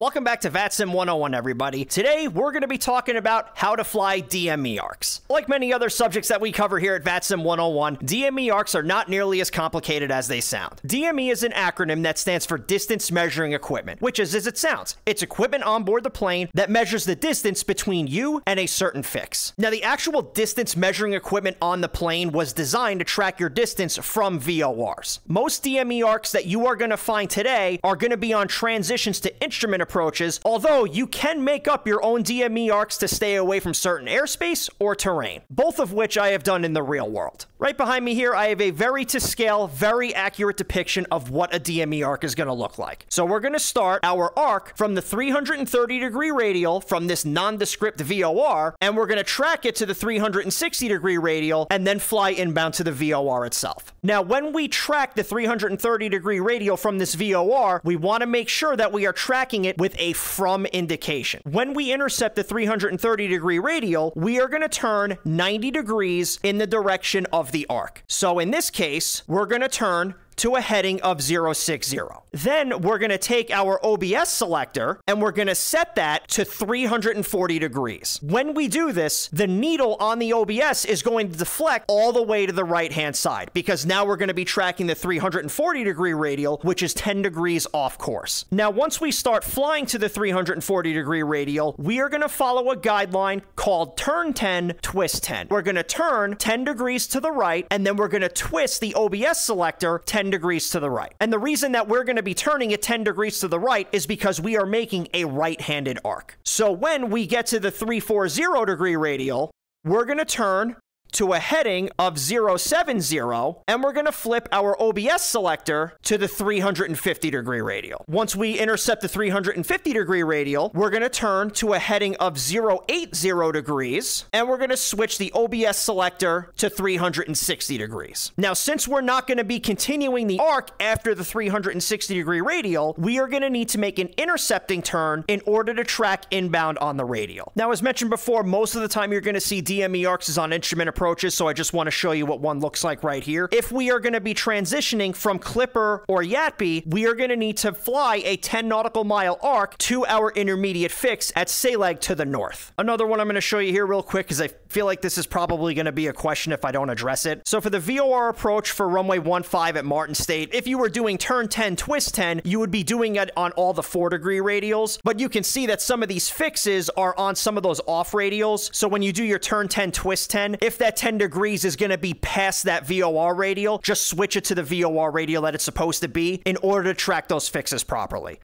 Welcome back to VATSIM 101, everybody. Today, we're going to be talking about how to fly DME arcs. Like many other subjects that we cover here at VATSIM 101, DME arcs are not nearly as complicated as they sound. DME is an acronym that stands for Distance Measuring Equipment, which is as it sounds. It's equipment on board the plane that measures the distance between you and a certain fix. Now, the actual distance measuring equipment on the plane was designed to track your distance from VORs. Most DME arcs that you are going to find today are going to be on transitions to instrument approaches, although you can make up your own DME arcs to stay away from certain airspace or terrain, both of which I have done in the real world. Right behind me here, I have a very to scale, very accurate depiction of what a DME arc is going to look like. So we're going to start our arc from the 330 degree radial from this nondescript VOR, and we're going to track it to the 360 degree radial and then fly inbound to the VOR itself. Now, when we track the 330 degree radial from this VOR, we want to make sure that we are tracking it with a from indication. When we intercept the 330 degree radial, we are going to turn 90 degrees in the direction of the arc. So in this case, we're going to turn to a heading of 060. Then we're going to take our OBS selector and we're going to set that to 340 degrees. When we do this, the needle on the OBS is going to deflect all the way to the right hand side because now we're going to be tracking the 340 degree radial, which is 10 degrees off course. Now, once we start flying to the 340 degree radial, we are going to follow a guideline called turn 10, twist 10. We're going to turn 10 degrees to the right and then we're going to twist the OBS selector 10 degrees to the right. And the reason that we're going to be turning it 10 degrees to the right is because we are making a right-handed arc. So when we get to the 340 degree radial, we're going to turn to a heading of 070, and we're going to flip our OBS selector to the 350 degree radial. Once we intercept the 350 degree radial, we're going to turn to a heading of 080 degrees, and we're going to switch the OBS selector to 360 degrees. Now, since we're not going to be continuing the arc after the 360 degree radial, we are going to need to make an intercepting turn in order to track inbound on the radial. Now, as mentioned before, most of the time you're going to see DME arcs is on instrument approaches, so I just want to show you what one looks like right here. If we are going to be transitioning from Clipper or Yatby, we are going to need to fly a 10 nautical mile arc to our intermediate fix at Saleg to the north. Another one I'm going to show you here real quick because I feel like this is probably going to be a question if I don't address it. So for the VOR approach for runway 15 at Martin State, if you were doing turn 10, twist 10, you would be doing it on all the 4 degree radials, but you can see that some of these fixes are on some of those off radials. So when you do your turn 10, twist 10, if that 10 degrees is going to be past that VOR radial, just switch it to the VOR radial that it's supposed to be in order to track those fixes properly.